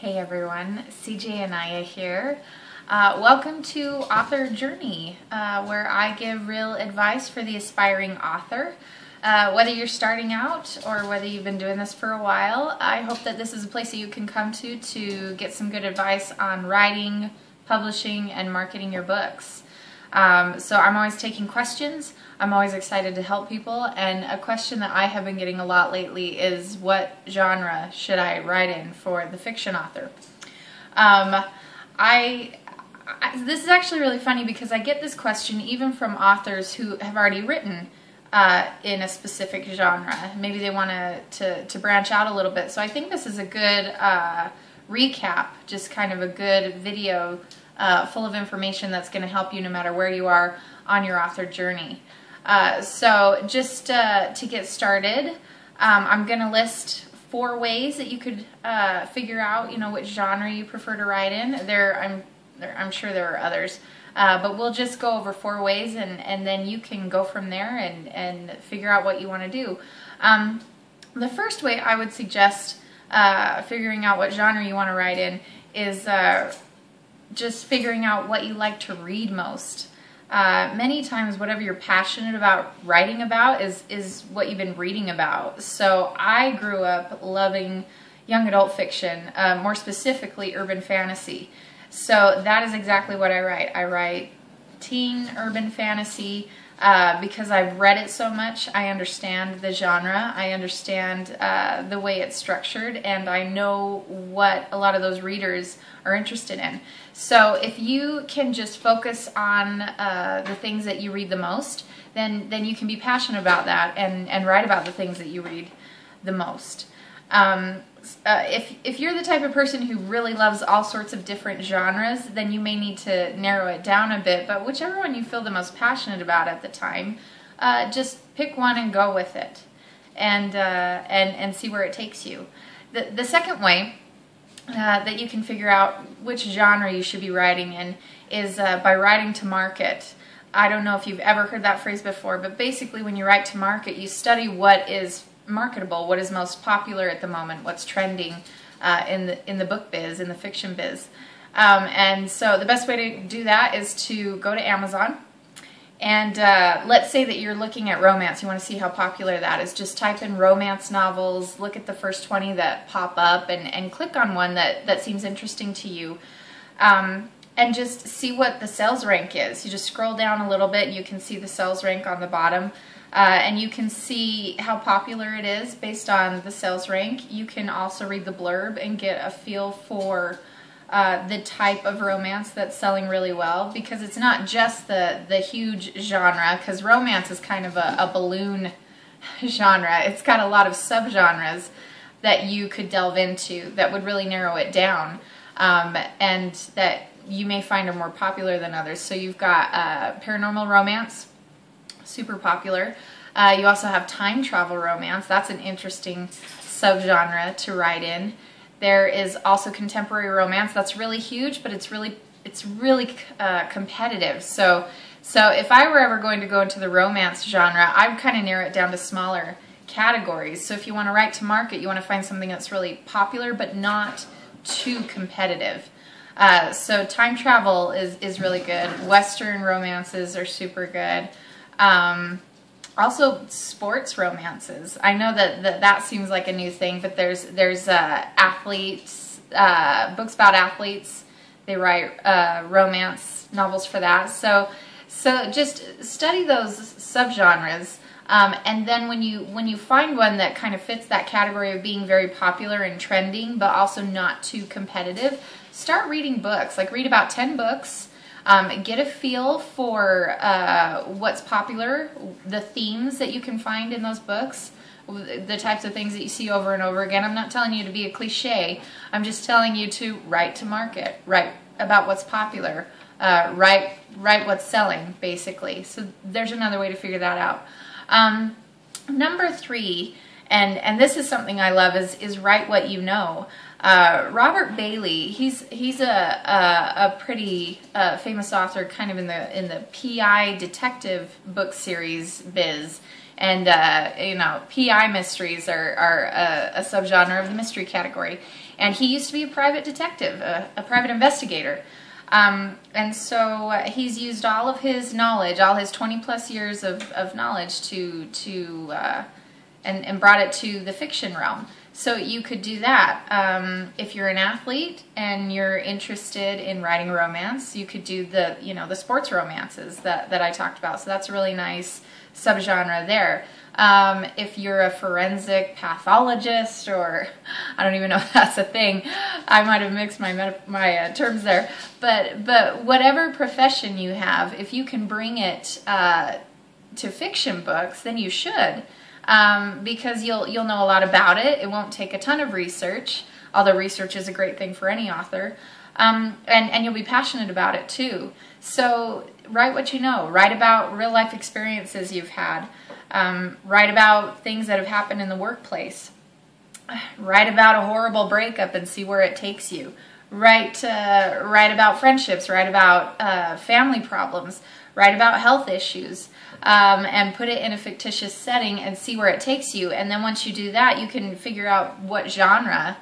Hey everyone, CJ and Anaya here. Uh, welcome to Author Journey, uh, where I give real advice for the aspiring author. Uh, whether you're starting out or whether you've been doing this for a while, I hope that this is a place that you can come to to get some good advice on writing, publishing, and marketing your books. Um, so I'm always taking questions. I'm always excited to help people. And a question that I have been getting a lot lately is what genre should I write in for the fiction author? Um, I, I, this is actually really funny because I get this question even from authors who have already written uh, in a specific genre. Maybe they want to, to branch out a little bit. So I think this is a good uh, recap, just kind of a good video uh, full of information that's going to help you no matter where you are on your author journey. Uh, so just uh, to get started, um, I'm going to list four ways that you could uh, figure out, you know, which genre you prefer to write in. There, I'm, there, I'm sure there are others. Uh, but we'll just go over four ways and, and then you can go from there and, and figure out what you want to do. Um, the first way I would suggest uh, figuring out what genre you want to write in is just figuring out what you like to read most. Uh, many times, whatever you're passionate about writing about is is what you've been reading about. So I grew up loving young adult fiction, uh, more specifically urban fantasy. So that is exactly what I write. I write teen urban fantasy. Uh, because I've read it so much, I understand the genre, I understand uh, the way it's structured, and I know what a lot of those readers are interested in. So if you can just focus on uh, the things that you read the most, then, then you can be passionate about that and, and write about the things that you read the most. Um, uh, if, if you're the type of person who really loves all sorts of different genres, then you may need to narrow it down a bit. But whichever one you feel the most passionate about at the time, uh, just pick one and go with it, and uh, and and see where it takes you. The the second way uh, that you can figure out which genre you should be writing in is uh, by writing to market. I don't know if you've ever heard that phrase before, but basically, when you write to market, you study what is marketable, what is most popular at the moment, what's trending uh, in the in the book biz, in the fiction biz. Um, and so the best way to do that is to go to Amazon and uh, let's say that you're looking at romance. You want to see how popular that is. Just type in romance novels, look at the first 20 that pop up, and, and click on one that, that seems interesting to you. Um, and just see what the sales rank is. You just scroll down a little bit, you can see the sales rank on the bottom. Uh, and you can see how popular it is based on the sales rank. You can also read the blurb and get a feel for uh, the type of romance that's selling really well because it's not just the, the huge genre because romance is kind of a, a balloon genre. It's got a lot of subgenres that you could delve into that would really narrow it down um, and that you may find are more popular than others. So you've got uh, paranormal romance, super popular. Uh, you also have time travel romance. That's an interesting subgenre to write in. There is also contemporary romance. That's really huge, but it's really it's really uh, competitive. So so if I were ever going to go into the romance genre, I'd kind of narrow it down to smaller categories. So if you want to write to market, you want to find something that's really popular but not too competitive. Uh, so time travel is, is really good. Western romances are super good. Um, also, sports romances. I know that, that that seems like a new thing, but there's there's uh, athletes, uh, books about athletes. They write uh, romance novels for that. So so just study those subgenres. Um, and then when you when you find one that kind of fits that category of being very popular and trending, but also not too competitive, start reading books. Like read about ten books um, get a feel for uh, what's popular, the themes that you can find in those books, the types of things that you see over and over again. I'm not telling you to be a cliche. I'm just telling you to write to market, write about what's popular, uh, write, write what's selling, basically. So there's another way to figure that out. Um, number three, and, and this is something I love, is, is write what you know. Uh, Robert Bailey, he's he's a a, a pretty uh, famous author, kind of in the in the PI detective book series biz, and uh, you know PI mysteries are are a, a, subgenre of the mystery category. And he used to be a private detective, a, a private investigator. Um, and so uh, he's used all of his knowledge, all his 20 plus years of, of knowledge to, to uh, and, and brought it to the fiction realm. So you could do that. Um, if you're an athlete and you're interested in writing romance, you could do the, you know, the sports romances that, that I talked about. So that's a really nice subgenre there. Um, if you're a forensic pathologist, or I don't even know if that's a thing, I might have mixed my my uh, terms there. But but whatever profession you have, if you can bring it uh, to fiction books, then you should um, because you'll you'll know a lot about it. It won't take a ton of research, although research is a great thing for any author. Um, and, and you'll be passionate about it too. So write what you know. Write about real life experiences you've had. Um, write about things that have happened in the workplace. Write about a horrible breakup and see where it takes you. Write, uh, write about friendships. Write about uh, family problems. Write about health issues um, and put it in a fictitious setting and see where it takes you. And then once you do that, you can figure out what genre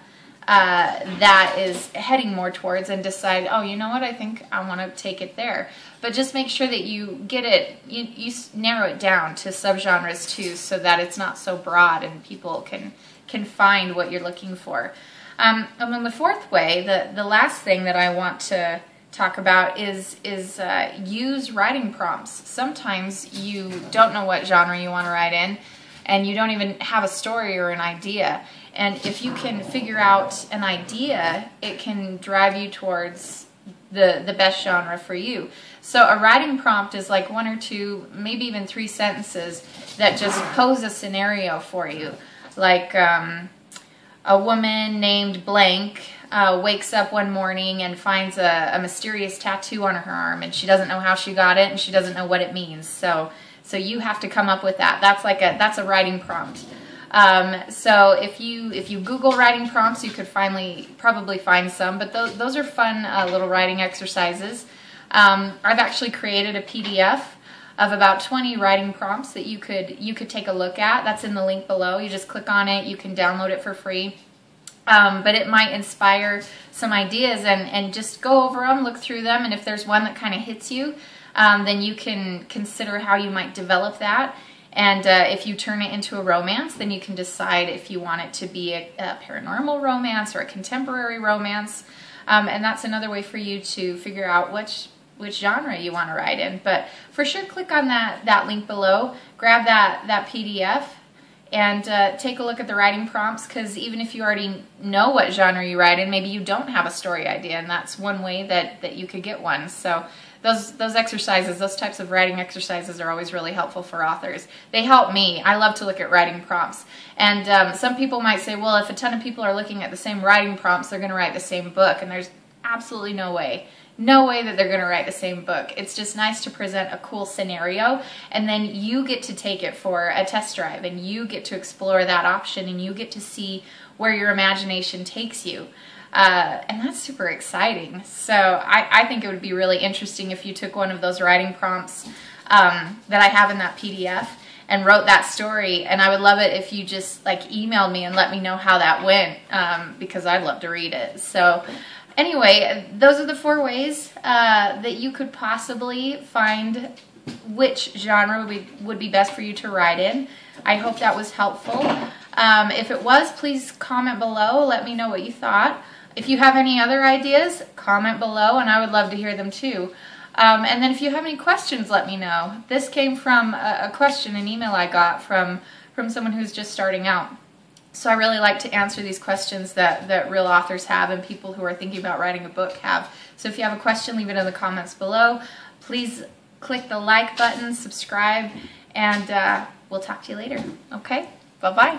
uh, that is heading more towards and decide, oh, you know what, I think I want to take it there. But just make sure that you get it, you, you narrow it down to subgenres too so that it's not so broad and people can, can find what you're looking for. Um, and then the fourth way, the, the last thing that I want to talk about is is uh, use writing prompts. Sometimes you don't know what genre you want to write in, and you don't even have a story or an idea. And if you can figure out an idea, it can drive you towards the the best genre for you. So a writing prompt is like one or two, maybe even three sentences that just pose a scenario for you, like. Um, a woman named blank uh, wakes up one morning and finds a, a, mysterious tattoo on her arm and she doesn't know how she got it and she doesn't know what it means. So so you have to come up with that. That's like a that's a writing prompt. Um, so if you if you google writing prompts you could finally probably find some but those, those are fun uh, little writing exercises. Um, I've actually created a PDF of about 20 writing prompts that you could you could take a look at. That's in the link below. You just click on it. You can download it for free. Um, but it might inspire some ideas and, and just go over them, look through them, and if there's one that kind of hits you, um, then you can consider how you might develop that. And uh, if you turn it into a romance, then you can decide if you want it to be a, a paranormal romance or a contemporary romance. Um, and that's another way for you to figure out which which genre you want to write in. But for sure, click on that, that link below, grab that, that PDF, and uh, take a look at the writing prompts because even if you already know what genre you write in, maybe you don't have a story idea, and that's one way that, that you could get one. So those those exercises, those types of writing exercises are always really helpful for authors. They help me. I love to look at writing prompts. And um, some people might say, well, if a ton of people are looking at the same writing prompts, they're going to write the same book. And there's absolutely no way no way that they're going to write the same book. It's just nice to present a cool scenario and then you get to take it for a test drive and you get to explore that option and you get to see where your imagination takes you. Uh, and that's super exciting. So I, I, think it would be really interesting if you took one of those writing prompts um, that I have in that PDF and wrote that story. And I would love it if you just like emailed me and let me know how that went um, because I'd love to read it. So anyway, those are the four ways uh, that you could possibly find which genre would be, would be best for you to write in. I hope that was helpful. Um, if it was, please comment below. Let me know what you thought. If you have any other ideas, comment below, and I would love to hear them too. Um, and then if you have any questions, let me know. This came from a, a question, an email I got from, from someone who's just starting out. So I really like to answer these questions that, that real authors have and people who are thinking about writing a book have. So if you have a question, leave it in the comments below. Please click the like button, subscribe, and uh, we'll talk to you later. Okay? Bye-bye.